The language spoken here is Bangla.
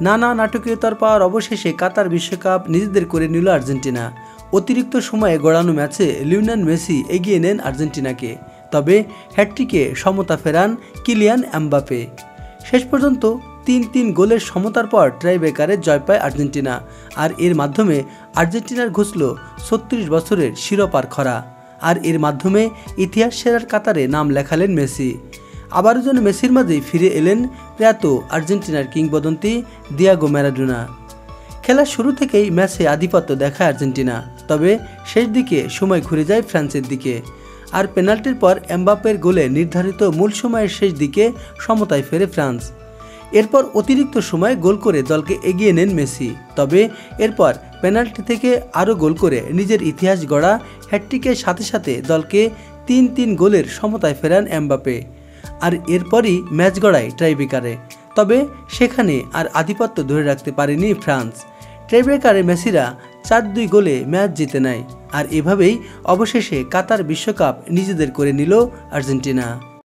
নানা নাটকীয়তার পর অবশেষে কাতার বিশ্বকাপ নিজেদের করে নিল আর্জেন্টিনা। অতিরিক্ত সময়ে গড়ানো ম্যাচে লিওনেল মেসি এগিয়ে নেন আর্জেন্টিনাকে। তবে হ্যাট্রিকে সমতা ফেরান কিলিয়ান এমবাপে শেষ পর্যন্ত তিন তিন গোলের সমতার পর ট্রাইবেকারে জয় পায় আর্জেন্টিনা। আর এর মাধ্যমে আর্জেন্টিনার ঘুষল ছত্রিশ বছরের শিরোপার খরা। আর এর মাধ্যমে ইতিহাস সেরার কাতারে নাম লেখালেন মেসি। আবারও যেন মেসির মাঝেই ফিরে এলেন প্রয়াত আর্জেন্টিনার কিংবদন্তি দিয়াগো ম্যারাডোনা। খেলার শুরু থেকেই ম্যাচে আধিপত্য দেখায় আর্জেন্টিনা, তবে শেষ দিকে সময় ঘুরে যায় ফ্রান্সের দিকে। আর পেনাল্টির পর এমবাপ্পের গোলে নির্ধারিত মূল সময়ের শেষ দিকে সমতায় ফেরে ফ্রান্স। এরপর অতিরিক্ত সময় গোল করে দলকে এগিয়ে নেন মেসি, তবে এরপর পেনাল্টি থেকে আরও গোল করে নিজের ইতিহাস গড়া হ্যাট্রিকের সাথে সাথে দলকে তিন তিন গোলের সমতায় ফেরান এমবাপে আর এরপরই ম্যাচ গড়ায় ট্রাইব্রেকারে তবে সেখানে আর আধিপত্য ধরে রাখতে পারেনি ফ্রান্স। ট্রাইব্রেকারে মেসিরা চার দুই গোলে ম্যাচ জিতে নেয়। আর এভাবেই অবশেষে কাতার বিশ্বকাপ নিজেদের করে নিল আর্জেন্টিনা।